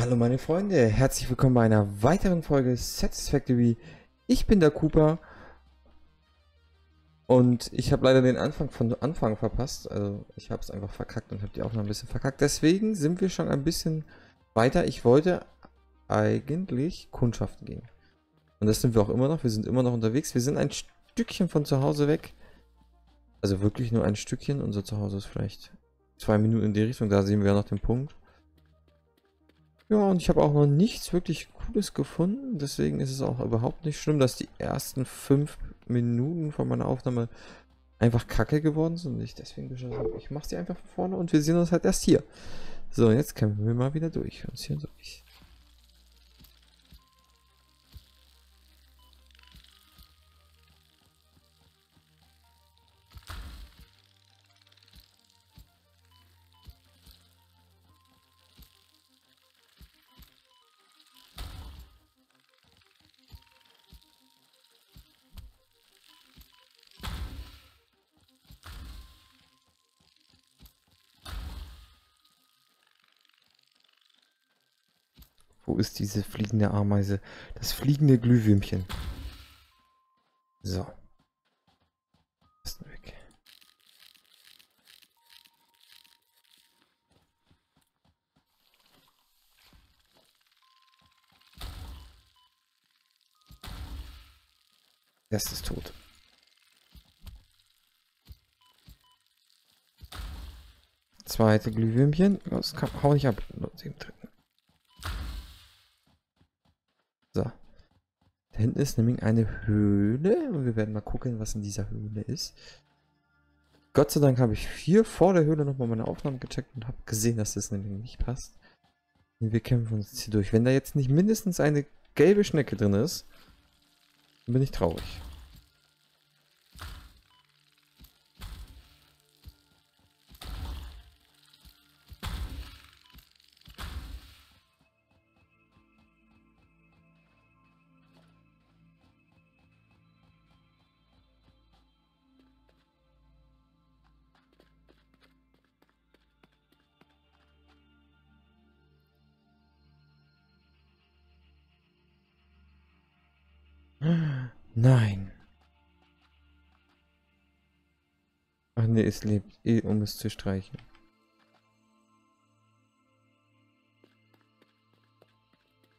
Hallo meine Freunde, herzlich willkommen bei einer weiteren Folge Satisfactory. Ich bin der Cooper und ich habe leider den Anfang von Anfang verpasst. Also ich habe es einfach verkackt und habe die Aufnahme ein bisschen verkackt. Deswegen sind wir schon ein bisschen weiter. Ich wollte eigentlich Kundschaften gehen. Und das sind wir auch immer noch. Wir sind immer noch unterwegs. Wir sind ein Stückchen von zu Hause weg. Also wirklich nur ein Stückchen. Unser Zuhause ist vielleicht zwei Minuten in die Richtung. Da sehen wir ja noch den Punkt. Ja, und ich habe auch noch nichts wirklich Cooles gefunden. Deswegen ist es auch überhaupt nicht schlimm, dass die ersten fünf Minuten von meiner Aufnahme einfach kacke geworden sind. Und ich deswegen beschlossen habe, ich mache sie einfach von vorne und wir sehen uns halt erst hier. So, jetzt kämpfen wir mal wieder durch. Uns hier durch. Wo ist diese fliegende Ameise? Das fliegende Glühwürmchen. So. Ist weg. Das ist tot. Zweite Glühwürmchen. Das kann, hau nicht ab. Den dritten. So. Da hinten ist nämlich eine Höhle. Und wir werden mal gucken, was in dieser Höhle ist. Gott sei Dank habe ich hier vor der Höhle nochmal meine Aufnahmen gecheckt und habe gesehen, dass das nämlich nicht passt. Wir kämpfen uns hier durch. Wenn da jetzt nicht mindestens eine gelbe Schnecke drin ist, dann bin ich traurig. Es lebt eh, um es zu streichen.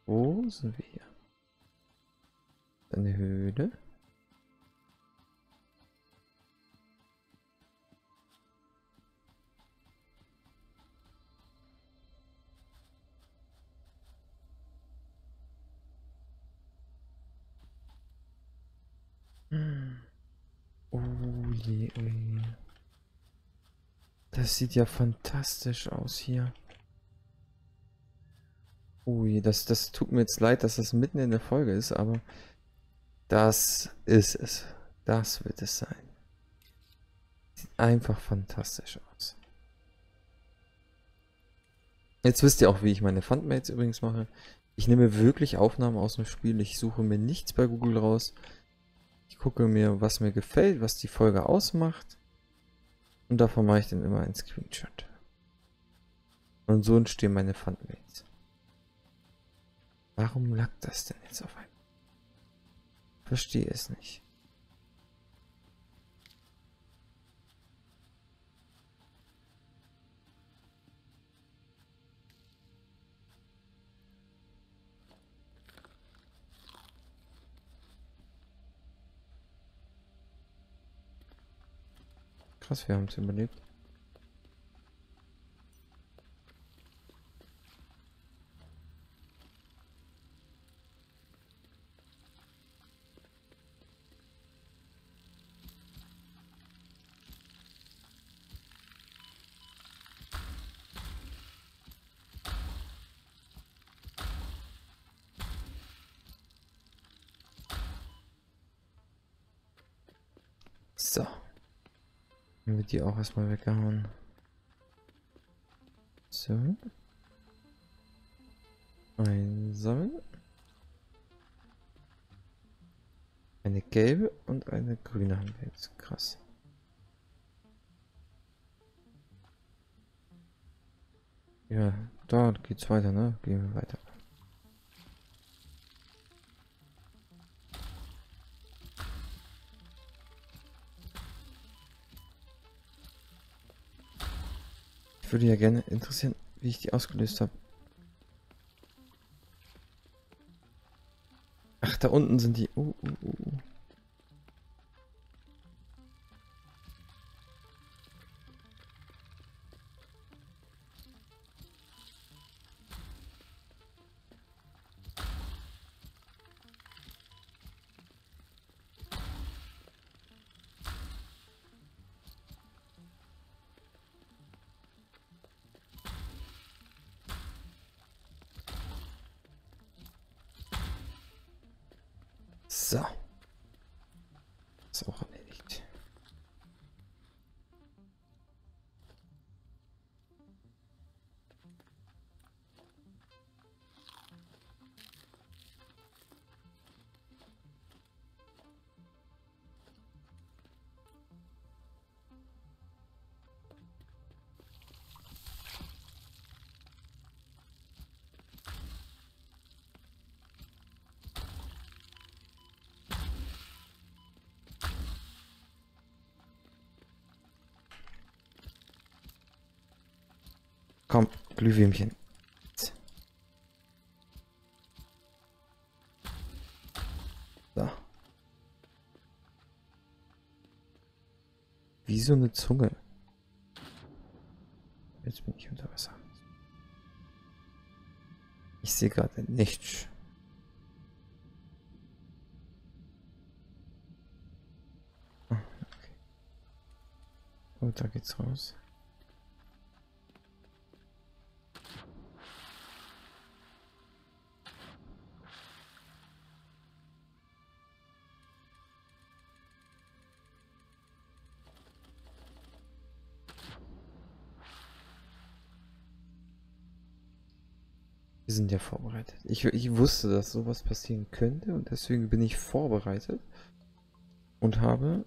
Wo sind wir hier? Eine Höhle. Oh je, oh je. Das sieht ja fantastisch aus hier. Je, das, das tut mir jetzt leid, dass das mitten in der Folge ist, aber das ist es. Das wird es sein. Sieht einfach fantastisch aus. Jetzt wisst ihr auch, wie ich meine Fundmates übrigens mache. Ich nehme wirklich Aufnahmen aus dem Spiel. Ich suche mir nichts bei Google raus. Ich gucke mir, was mir gefällt, was die Folge ausmacht. Und davon mache ich dann immer einen Screenshot. Und so entstehen meine Fundmates. Warum lag das denn jetzt auf einmal? Verstehe es nicht. Krass, wir haben es überlebt. So. Dann wird die auch erstmal weggehauen. So. Einsammeln. Eine gelbe und eine grüne haben wir jetzt. Krass. Ja, da geht's weiter, ne? Gehen wir weiter. Würde ja gerne interessieren, wie ich die ausgelöst habe. Ach, da unten sind die. Uh, uh, uh. Komm, Glühwürmchen. So. Wie so eine Zunge. Jetzt bin ich unter Wasser. Ich sehe gerade nichts. Ah, okay. Gut, da geht's raus. Wir sind ja vorbereitet. Ich, ich wusste, dass sowas passieren könnte und deswegen bin ich vorbereitet und habe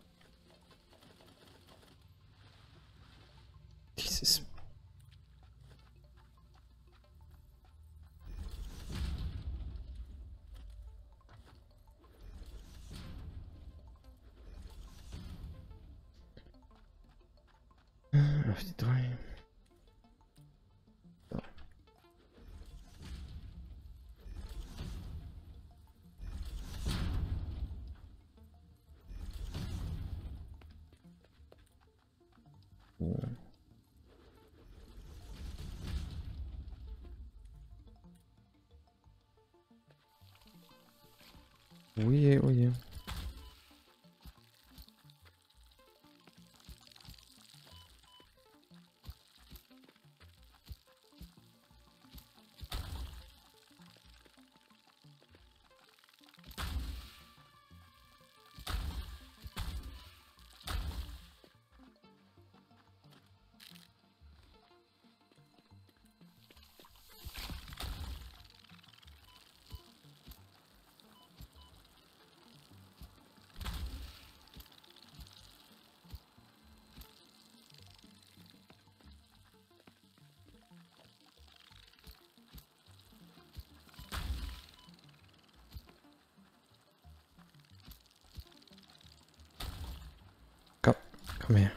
Komm, her.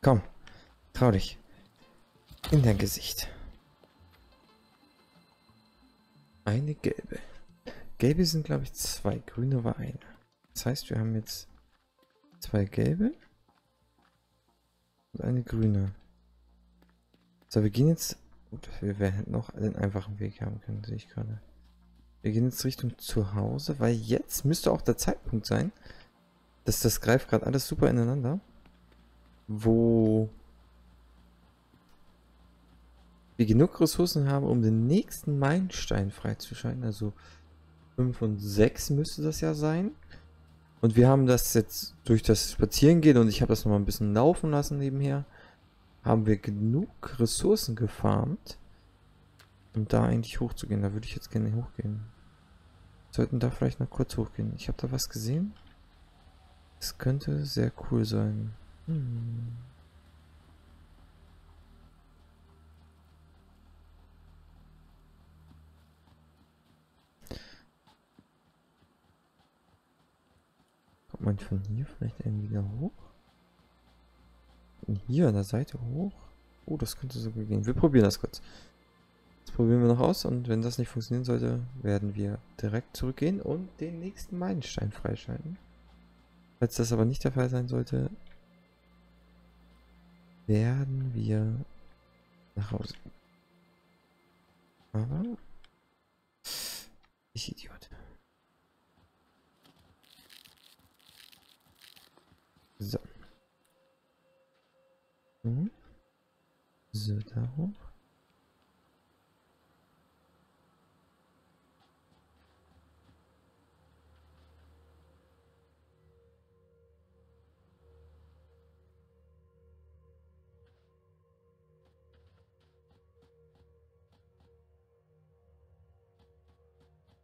Komm, trau dich. In dein Gesicht. Eine gelbe. Gelbe sind, glaube ich, zwei. Grüne war eine. Das heißt, wir haben jetzt zwei gelbe und eine grüne. So, wir gehen jetzt... Gut, wir werden noch den einfachen Weg haben können, sehe ich gerade. Wir gehen jetzt Richtung zu Hause, weil jetzt müsste auch der Zeitpunkt sein, dass das greift gerade alles super ineinander, wo wir genug Ressourcen haben, um den nächsten Meilenstein freizuschalten. Also 5 und 6 müsste das ja sein. Und wir haben das jetzt durch das Spazierengehen und ich habe das noch mal ein bisschen laufen lassen nebenher, haben wir genug Ressourcen gefarmt, um da eigentlich hochzugehen. Da würde ich jetzt gerne hochgehen. Sollten da vielleicht noch kurz hochgehen. Ich habe da was gesehen. Es könnte sehr cool sein. Kommt man von hier vielleicht irgendwie da hoch? Hier an der Seite hoch? Oh, das könnte sogar gehen. Wir probieren das kurz. Das probieren wir noch aus und wenn das nicht funktionieren sollte, werden wir direkt zurückgehen und den nächsten Meilenstein freischalten. Falls das aber nicht der Fall sein sollte, werden wir nach Hause. Aber ich Idiot. So. Mhm. So, da hoch.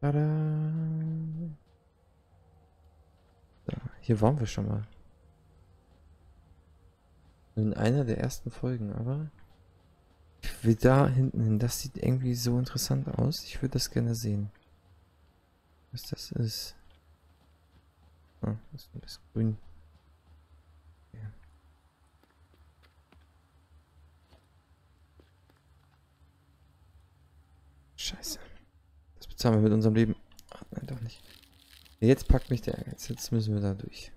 Tada. Da, hier waren wir schon mal. In einer der ersten Folgen, aber ich will da hinten hin. Das sieht irgendwie so interessant aus. Ich würde das gerne sehen. Was das ist. Ah, das ist ein bisschen grün. Scheiße. Wir mit unserem Leben. Ach, nein, doch nicht. Jetzt packt mich der Ehrgeiz. Jetzt müssen wir da durch.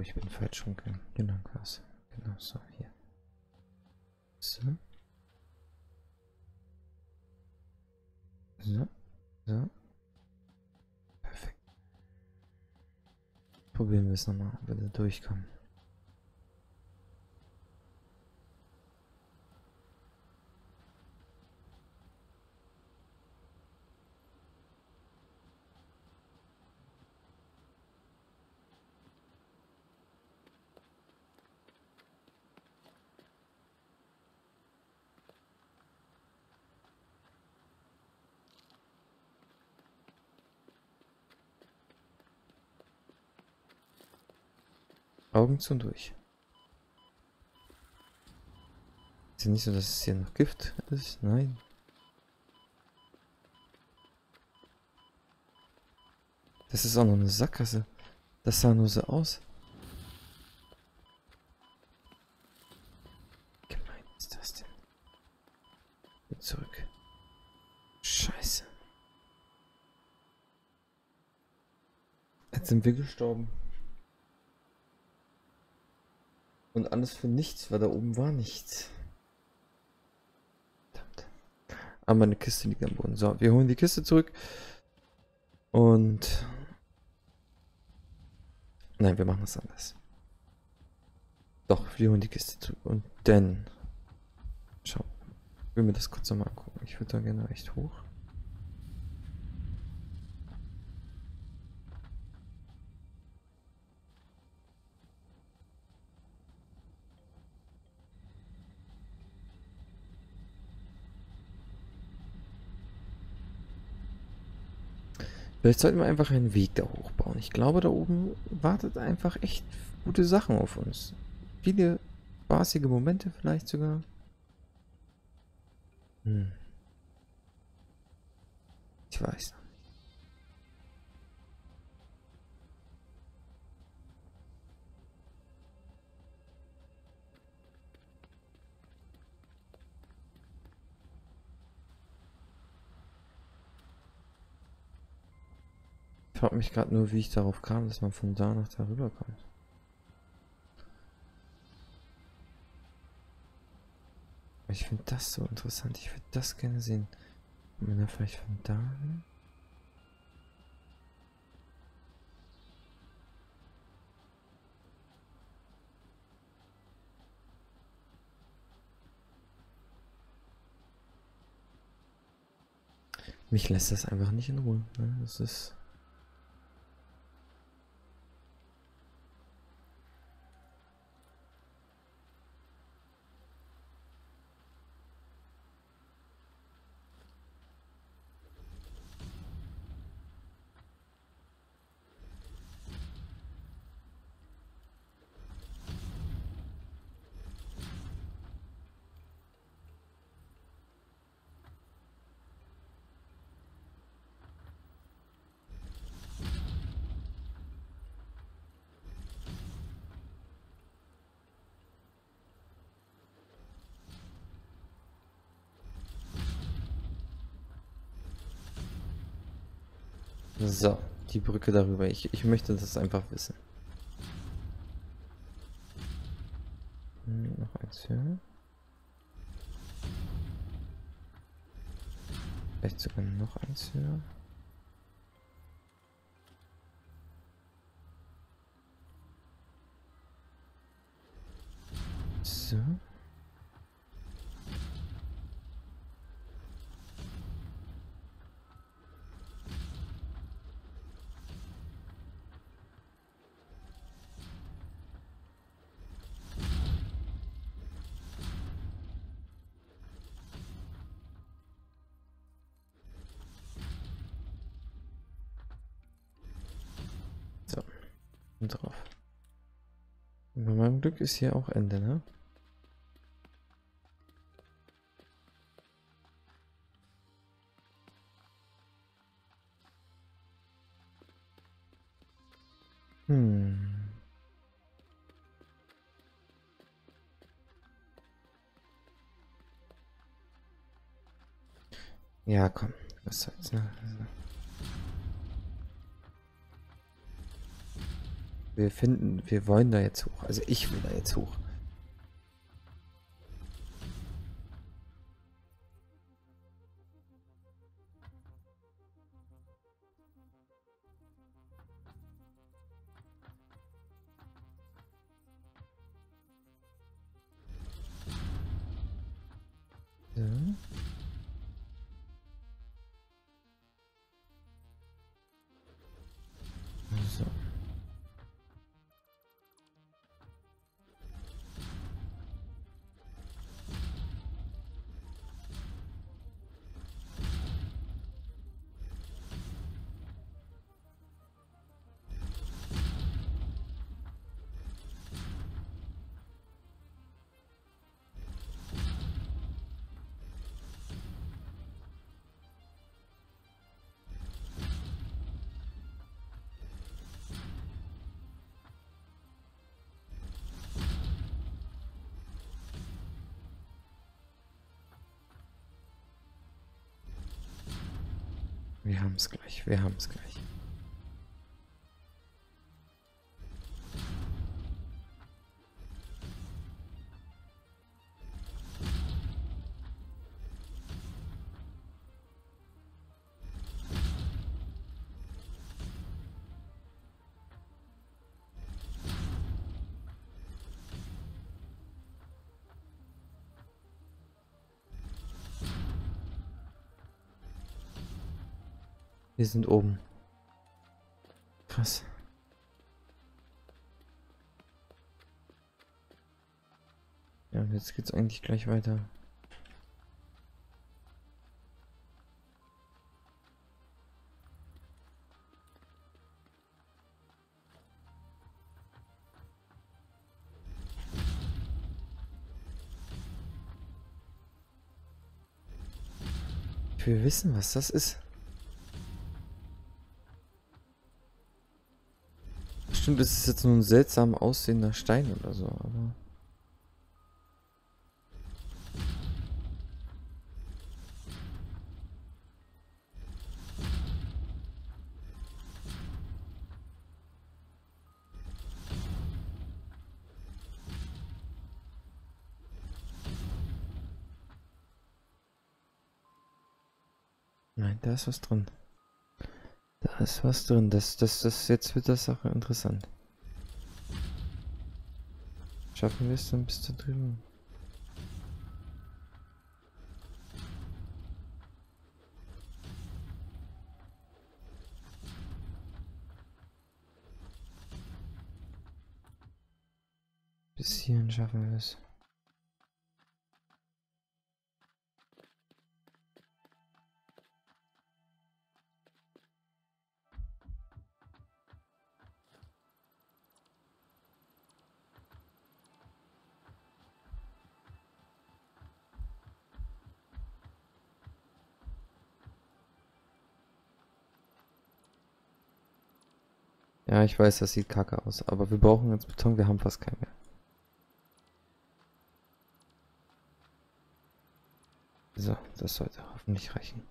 Oh, ich bin falsch rumgegangen. Genau, krass. Genau, so, hier. So. So. So. Perfekt. Probieren wir es nochmal, ob wir durchkommen. Augen zu und durch. Ist ja nicht so, dass es hier noch Gift ist. Nein. Das ist auch noch eine Sackgasse. Das sah nur so aus. Gemein ist das denn? Bin zurück. Scheiße. Jetzt sind wir gestorben. Und alles für nichts, weil da oben war nichts. Aber meine Kiste liegt am Boden. So, wir holen die Kiste zurück. Und... Nein, wir machen es anders. Doch, wir holen die Kiste zurück. Und dann... Schau. Ich will mir das kurz nochmal angucken. Ich würde da gerne echt hoch. Vielleicht sollten wir einfach einen Weg da hochbauen. Ich glaube, da oben wartet einfach echt gute Sachen auf uns. Viele spaßige Momente vielleicht sogar. Hm. Ich weiß Ich frage mich gerade nur, wie ich darauf kam, dass man von da nach da rüber kommt. Ich finde das so interessant. Ich würde das gerne sehen. Wenn er vielleicht von da hin? Mich lässt das einfach nicht in Ruhe. Ne? Das ist. So, die Brücke darüber. Ich, ich möchte das einfach wissen. Noch eins höher. Vielleicht sogar noch eins höher. Und drauf. Bei meinem Glück ist hier auch Ende, ne? Hm. Ja, komm. Was soll's, ne? Wir finden, wir wollen da jetzt hoch. Also ich will da jetzt hoch. Wir haben es gleich, wir haben es gleich. Wir sind oben. Krass. Ja, und jetzt geht's eigentlich gleich weiter. Will wissen, was das ist. Stimmt, das ist jetzt nur ein seltsam aussehender Stein oder so, aber. Nein, da ist was drin. Ist was drin. Das, das, das, jetzt wird das Sache interessant. Schaffen wir es dann bis da drüben? Bis hierhin schaffen wir es. Ja, ich weiß, das sieht kacke aus, aber wir brauchen jetzt Beton, wir haben fast keinen mehr. So, das sollte hoffentlich reichen.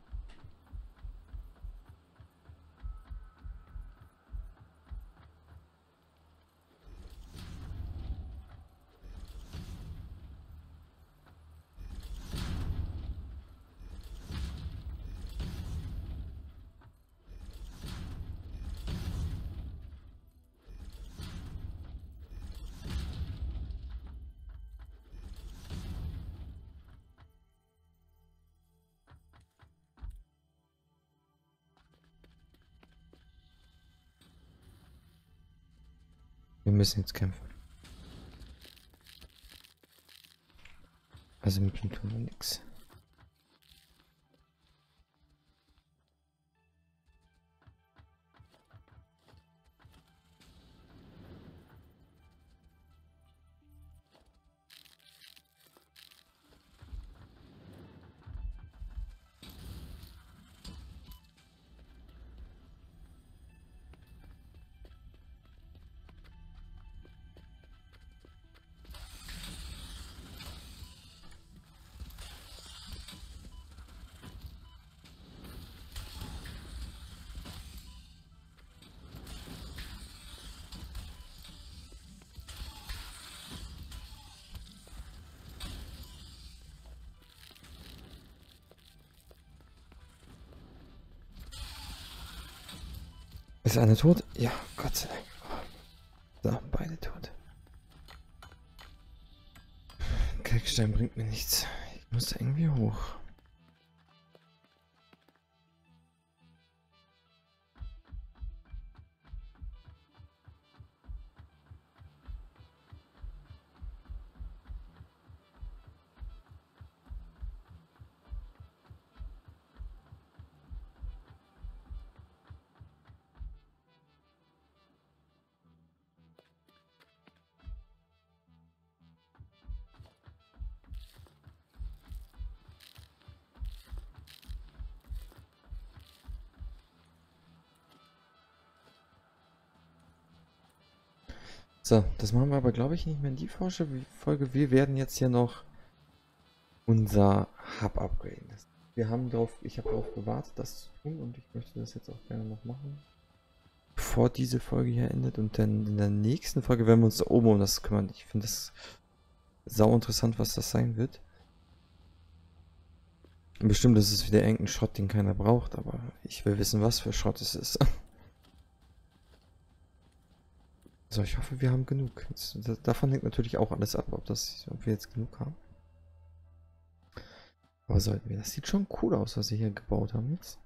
Müssen jetzt kämpfen. Also mit ihm tun wir nichts. Ist einer tot? Ja, Gott sei Dank. So, beide tot. Kalkstein bringt mir nichts. Ich muss irgendwie hoch. So, das machen wir aber, glaube ich, nicht mehr in die Folge. Wir werden jetzt hier noch unser Hub upgraden. Wir haben drauf, ich habe darauf gewartet, das zu tun und ich möchte das jetzt auch gerne noch machen. Bevor diese Folge hier endet und dann in der nächsten Folge werden wir uns da oben um das kümmern. Ich finde das sau interessant, was das sein wird. Bestimmt ist es wieder irgendein Schrott, den keiner braucht, aber ich will wissen, was für Schrott es ist. So, ich hoffe, wir haben genug. Jetzt, davon hängt natürlich auch alles ab, ob, das, ob wir jetzt genug haben. Aber sollten wir. Das sieht schon cool aus, was sie hier gebaut haben jetzt.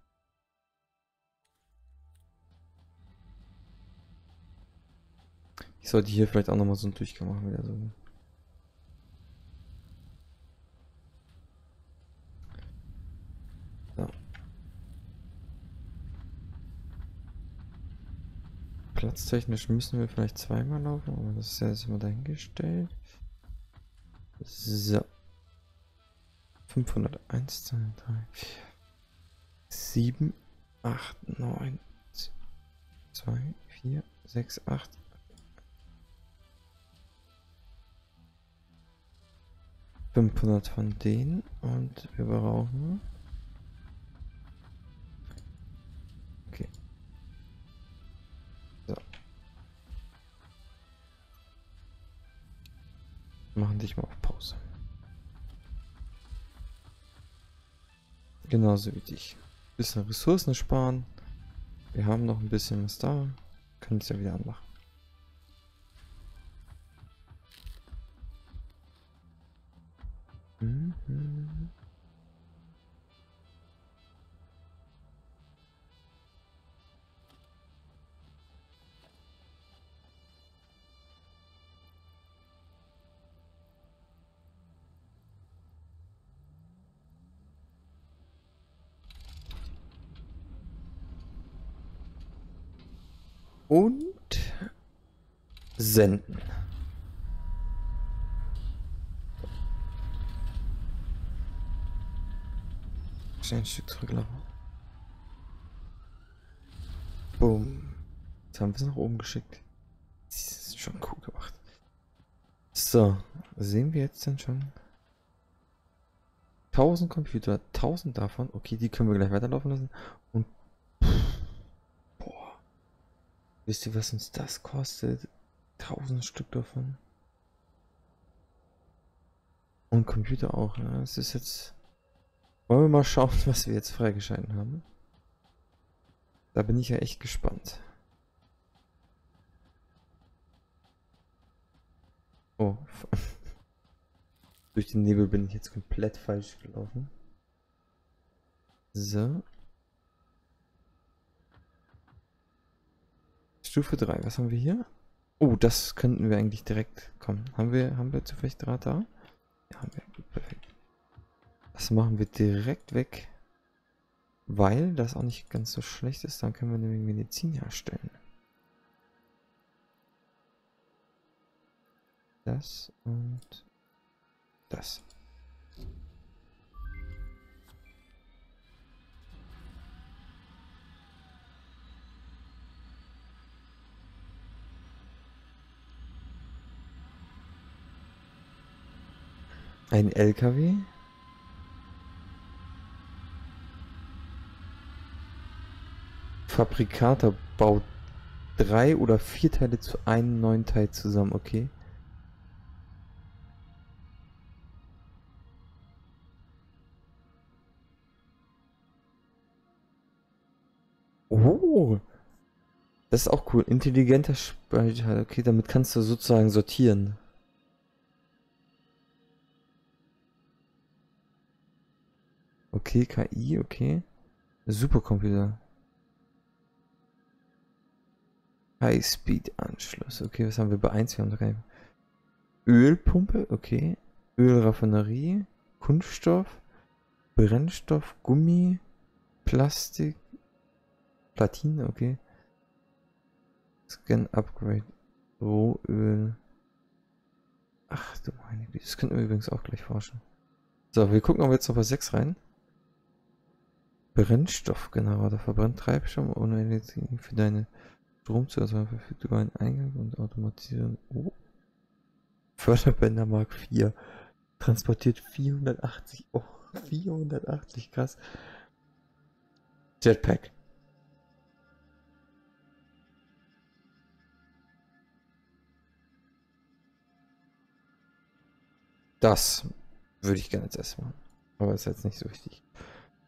Ich sollte hier vielleicht auch nochmal so einen Durchgang machen wieder so. Platztechnisch müssen wir vielleicht zweimal laufen, aber das ist ja jetzt immer dahingestellt. So. 501, 2, 3, 4, 7, 8, 9, 2, 4, 6, 8. Fünfhundert von denen und wir brauchen machen dich mal auf Pause. Genauso wie dich. Bisschen Ressourcen sparen. Wir haben noch ein bisschen was da. Können es ja wieder anmachen. Senden. Schnell ein Stück zurücklaufen. Boom. Jetzt haben wir es nach oben geschickt. Das ist schon cool gemacht. So, sehen wir jetzt dann schon 1000 Computer, 1000 davon. Okay, die können wir gleich weiterlaufen lassen. Und Wisst ihr, was uns das kostet? Tausend Stück davon. Und Computer auch, ne? Es ist jetzt... Wollen wir mal schauen, was wir jetzt freigeschalten haben? Da bin ich ja echt gespannt. Oh. Durch den Nebel bin ich jetzt komplett falsch gelaufen. So. Stufe 3, was haben wir hier? Oh, das könnten wir eigentlich direkt kommen. Haben wir, haben wir zufällig Draht da? Ja, haben wir. Perfekt. Das machen wir direkt weg. Weil das auch nicht ganz so schlecht ist. Dann können wir nämlich Medizin herstellen. Das und das. Ein LKW? Fabrikator baut drei oder vier Teile zu einem neuen Teil zusammen, okay. Oh, das ist auch cool. Intelligenter Speicher, okay, damit kannst du sozusagen sortieren. Okay, KI, okay. Supercomputer. High-Speed-Anschluss. Okay, was haben wir bei 1? Wir haben keine Ölpumpe, okay. Ölraffinerie, Kunststoff, Brennstoff, Gummi, Plastik, Platine, okay. Scan Upgrade, Rohöl. Ach du meine Güte, das könnten wir übrigens auch gleich forschen. So, wir gucken aber jetzt noch bei 6 rein. Brennstoffgenerator verbrennt Treibstoff ohne Energie für deine Strom zu erzeugen, verfügt über einen Eingang und automatisieren. Oh. Förderbänder Mark 4. Transportiert 480. Oh, 480, krass. Jetpack. Das würde ich gerne jetzt erstmal. Aber ist jetzt nicht so wichtig.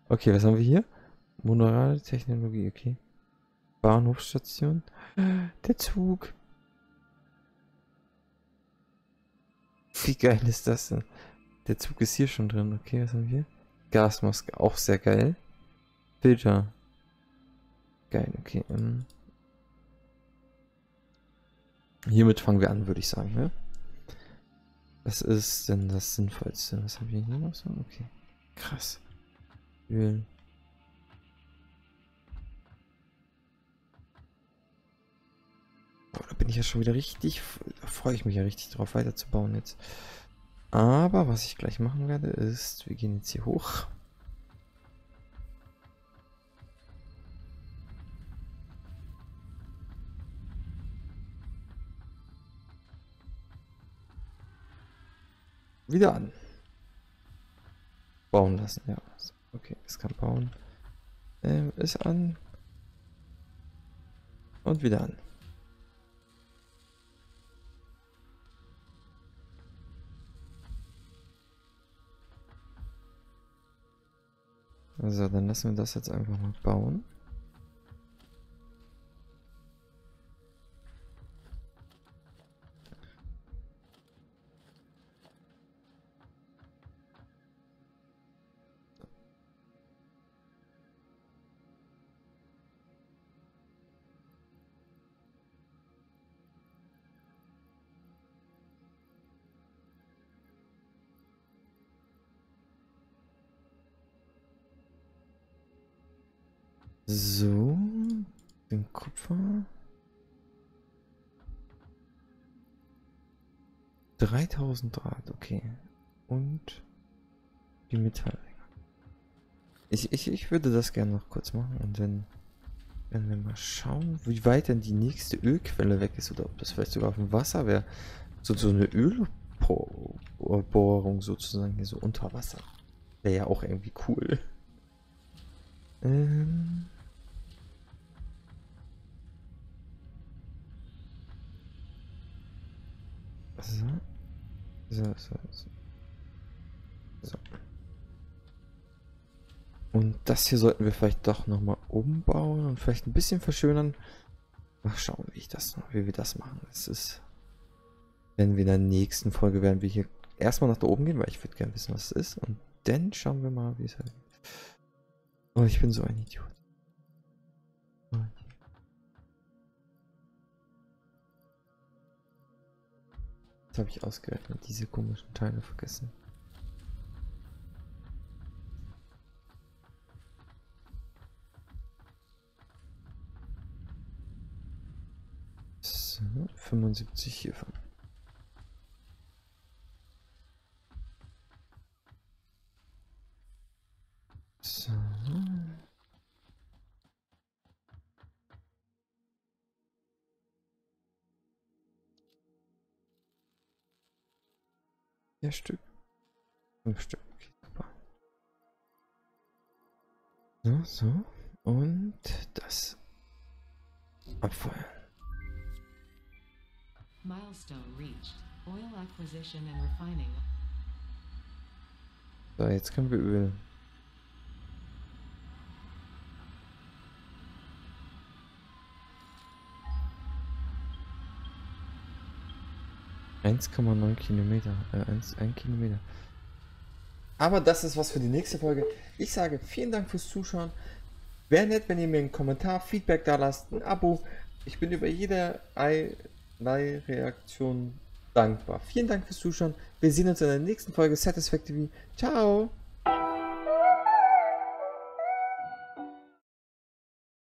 Okay, was haben wir hier? Monorale Technologie, okay. Bahnhofsstation. Der Zug. Wie geil ist das denn? Der Zug ist hier schon drin. Okay, was haben wir hier? Gasmaske, auch sehr geil. Filter. Geil, okay. Ähm. Hiermit fangen wir an, würde ich sagen, ne? Was ist denn das Sinnvollste? Was haben wir hier noch so? Okay. Krass. Öl. Boah, da bin ich ja schon wieder richtig, da freue ich mich ja richtig drauf weiterzubauen jetzt. Aber was ich gleich machen werde ist, wir gehen jetzt hier hoch. Wieder an. Bauen lassen, ja. Okay, es kann bauen. Ähm, ist an. Und wieder an. Also, dann lassen wir das jetzt einfach mal bauen. 3000 Draht, okay. Und die Metallringe. Ich, ich, ich würde das gerne noch kurz machen und dann werden wir mal schauen, wie weit denn die nächste Ölquelle weg ist oder ob das vielleicht sogar auf dem Wasser wäre. So, so eine Ölbohrung sozusagen hier so unter Wasser. Wäre ja auch irgendwie cool. Ähm. So, so, so. So. Und das hier sollten wir vielleicht doch nochmal umbauen und vielleicht ein bisschen verschönern. Mal schauen, wie ich das, wie wir das machen. Es ist, wenn wir in der nächsten Folge werden wir hier erstmal nach da oben gehen, weil ich würde gerne wissen, was es ist. Und dann schauen wir mal, wie es halt. Oh, ich bin so ein Idiot. Jetzt habe ich ausgerechnet diese komischen Teile vergessen. So, 75 hiervon. So. Vier Stück. Fünf Stück. Okay, super. So, so. Und das abfeuern. Milestone reached. Oil acquisition and refining. So, jetzt können wir Öl 1,9 Kilometer. Äh, 1, 1 Kilometer. Aber das ist was für die nächste Folge. Ich sage vielen Dank fürs Zuschauen. Wäre nett, wenn ihr mir einen Kommentar, Feedback da lasst, ein Abo. Ich bin über jede Reaktion dankbar. Vielen Dank fürs Zuschauen. Wir sehen uns in der nächsten Folge Satisfactory. Ciao!